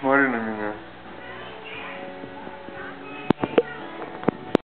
посмотри на меня.